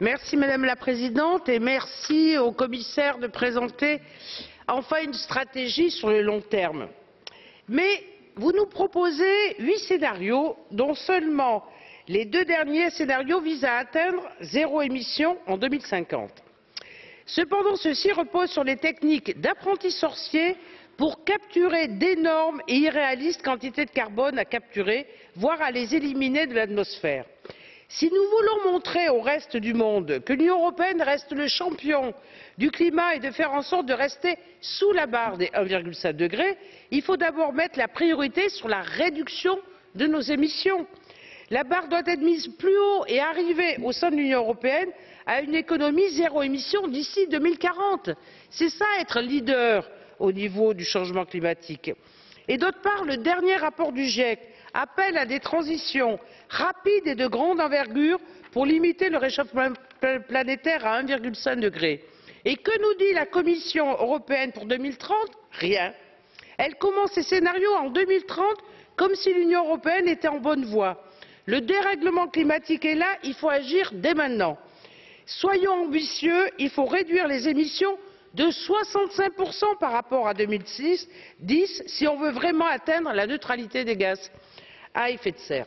Merci Madame la Présidente et merci au commissaire de présenter enfin une stratégie sur le long terme. Mais vous nous proposez huit scénarios dont seulement les deux derniers scénarios visent à atteindre zéro émission en 2050. Cependant, ceux-ci reposent sur des techniques d'apprentis sorciers pour capturer d'énormes et irréalistes quantités de carbone à capturer, voire à les éliminer de l'atmosphère. Si nous voulons montrer au reste du monde que l'Union européenne reste le champion du climat et de faire en sorte de rester sous la barre des 1,5 degrés, il faut d'abord mettre la priorité sur la réduction de nos émissions. La barre doit être mise plus haut et arriver au sein de l'Union européenne à une économie zéro émission d'ici 2040. C'est ça être leader au niveau du changement climatique. Et d'autre part, le dernier rapport du GIEC appelle à des transitions rapides et de grande envergure pour limiter le réchauffement planétaire à 1,5 degré. Et que nous dit la Commission européenne pour 2030 Rien. Elle commence ses scénarios en 2030 comme si l'Union européenne était en bonne voie. Le dérèglement climatique est là, il faut agir dès maintenant. Soyons ambitieux, il faut réduire les émissions de 65% par rapport à 2010 si on veut vraiment atteindre la neutralité des gaz à effet de serre.